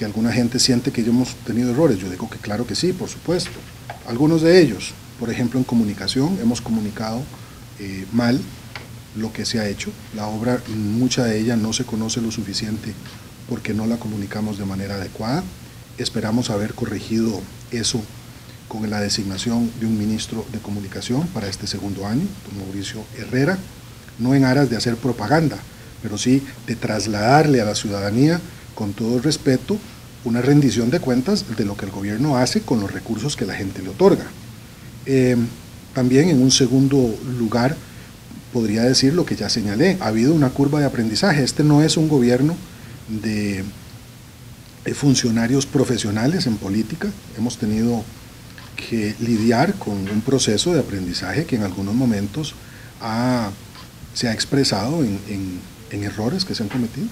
que alguna gente siente que hemos tenido errores. Yo digo que claro que sí, por supuesto. Algunos de ellos, por ejemplo en comunicación, hemos comunicado eh, mal lo que se ha hecho. La obra, mucha de ella no se conoce lo suficiente porque no la comunicamos de manera adecuada. Esperamos haber corregido eso con la designación de un ministro de comunicación para este segundo año, don Mauricio Herrera, no en aras de hacer propaganda, pero sí de trasladarle a la ciudadanía, con todo respeto, una rendición de cuentas de lo que el gobierno hace con los recursos que la gente le otorga. Eh, también en un segundo lugar, podría decir lo que ya señalé, ha habido una curva de aprendizaje. Este no es un gobierno de funcionarios profesionales en política, hemos tenido que lidiar con un proceso de aprendizaje que en algunos momentos se ha expresado en, en errores que se han cometido.